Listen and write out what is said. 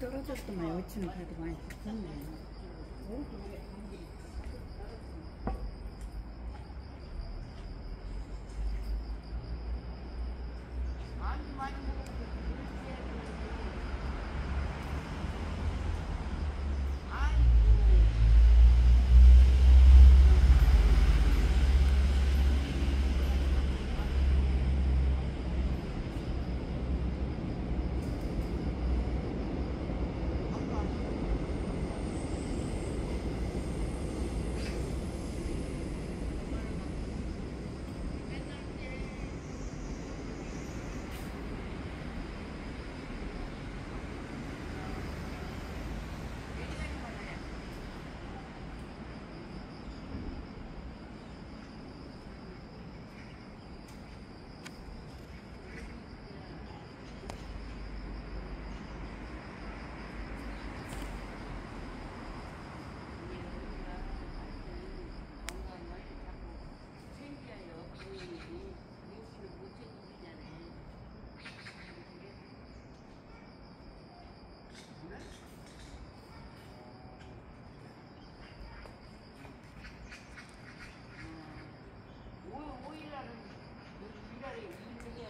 떨어졌더만 여친은 그래도 많이 붙었네. Yeah.